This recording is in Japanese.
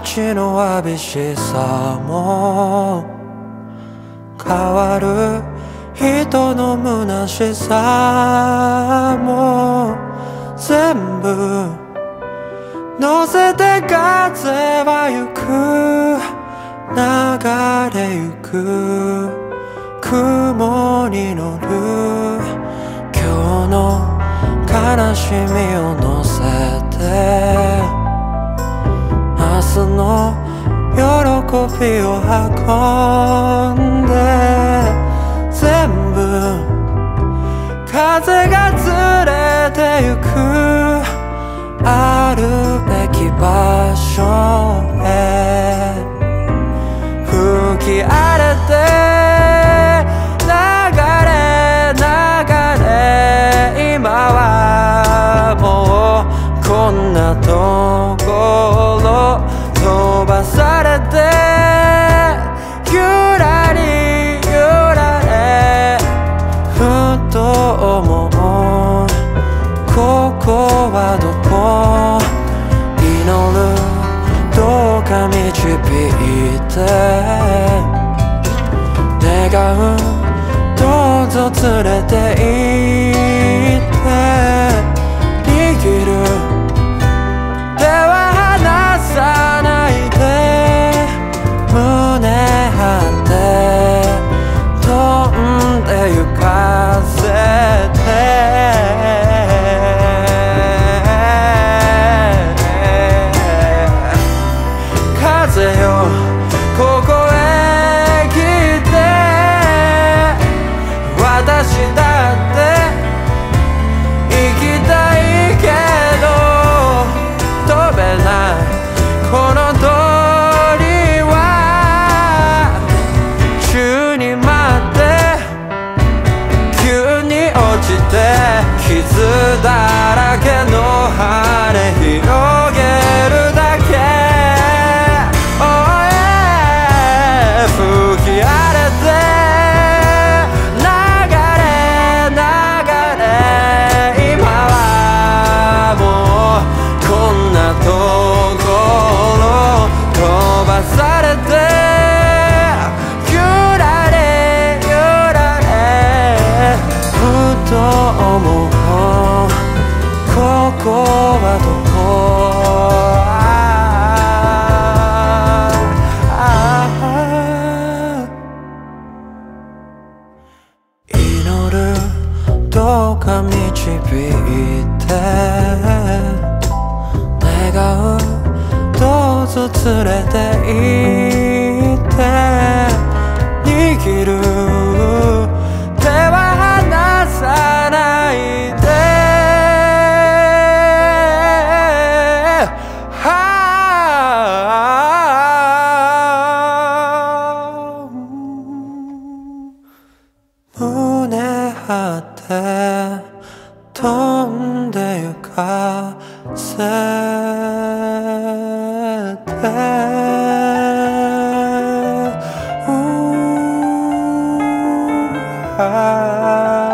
街の寂しさも変わる人の虚しさも全部乗せて風は行く流れゆく雲に乗る今日の悲しみを乗せて喜びを運んで全部風がずれてゆくあるべき場所へ。吹き荒れて流れ流れ今はもうこんなとこどうか導いて。願うどうぞ連れて行ちて傷だらけの羽広げるだけ。Oh yeah 吹き荒夜どうか導いて願うどうぞ連れて行って握る手は離さないで。 같아 던데 가세대 우아.